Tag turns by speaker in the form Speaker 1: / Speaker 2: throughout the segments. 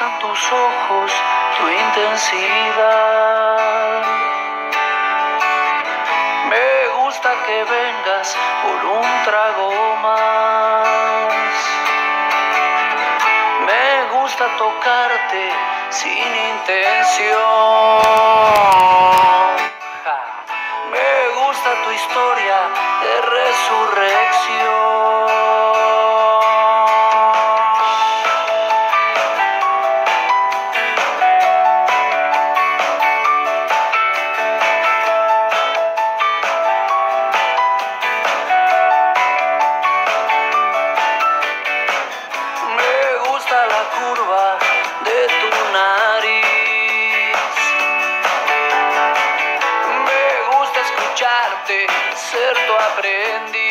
Speaker 1: ojos, tu intensidad. Me gusta que vengas por un trago más. Me gusta tocarte sin intención. Me gusta tu historia de resurrección. Ser tu aprendiz.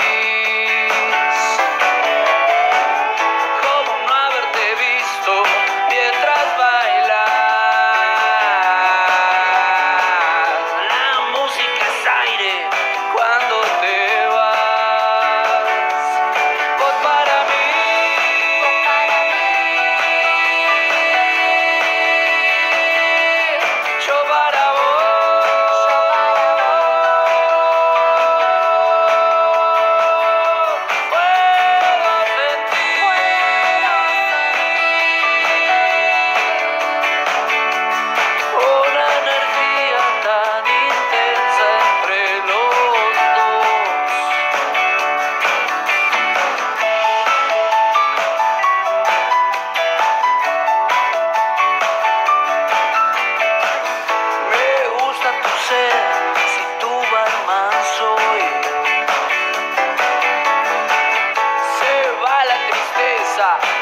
Speaker 1: Stop.